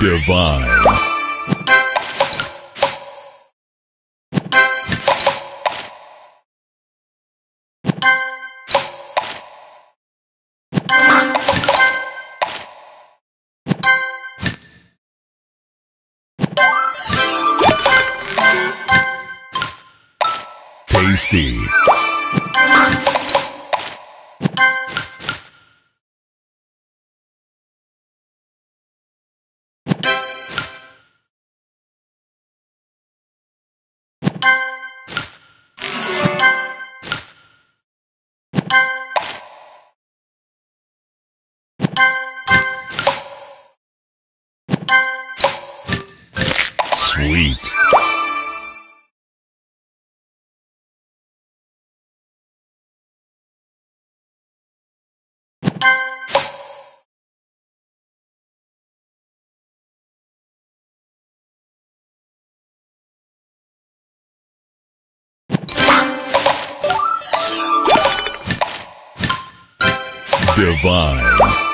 Divine. Tasty. Sweet. Divine.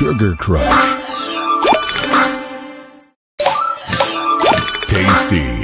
Sugar Crush. Tasty.